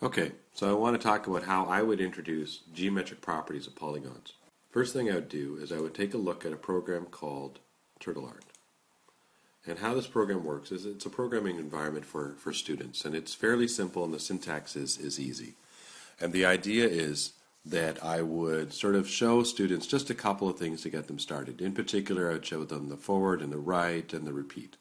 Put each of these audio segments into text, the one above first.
Okay, so I want to talk about how I would introduce geometric properties of polygons. First thing I would do is I would take a look at a program called TurtleArt. And how this program works is it's a programming environment for, for students, and it's fairly simple and the syntax is, is easy. And the idea is that I would sort of show students just a couple of things to get them started. In particular, I would show them the forward and the right and the repeat.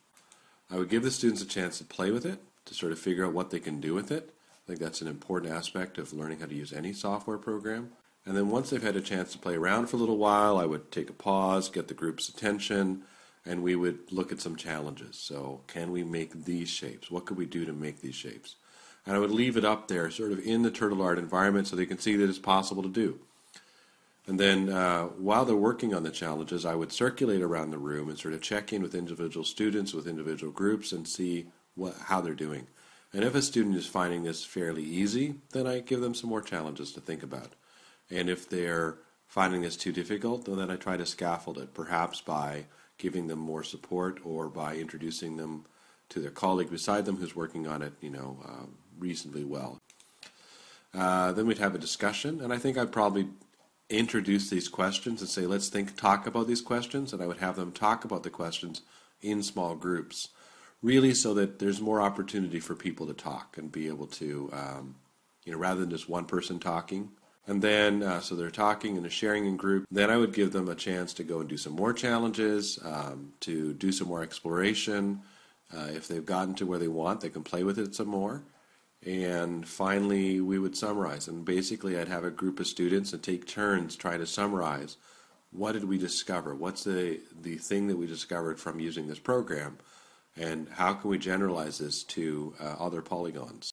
I would give the students a chance to play with it, to sort of figure out what they can do with it, I think that's an important aspect of learning how to use any software program. And then once they've had a chance to play around for a little while, I would take a pause, get the group's attention, and we would look at some challenges. So, can we make these shapes? What could we do to make these shapes? And I would leave it up there, sort of in the TurtleArt environment, so they can see that it's possible to do. And then uh, while they're working on the challenges, I would circulate around the room and sort of check in with individual students, with individual groups, and see what, how they're doing. And if a student is finding this fairly easy, then I give them some more challenges to think about. And if they're finding this too difficult, then I try to scaffold it, perhaps by giving them more support or by introducing them to their colleague beside them who's working on it, you know, uh, reasonably well. Uh, then we'd have a discussion, and I think I'd probably introduce these questions and say, let's think, talk about these questions, and I would have them talk about the questions in small groups really so that there's more opportunity for people to talk and be able to, um, you know, rather than just one person talking. And then, uh, so they're talking and they're sharing in group. Then I would give them a chance to go and do some more challenges, um, to do some more exploration. Uh, if they've gotten to where they want, they can play with it some more. And finally, we would summarize. And basically, I'd have a group of students and take turns trying to summarize what did we discover? What's the, the thing that we discovered from using this program? And how can we generalize this to uh, other polygons?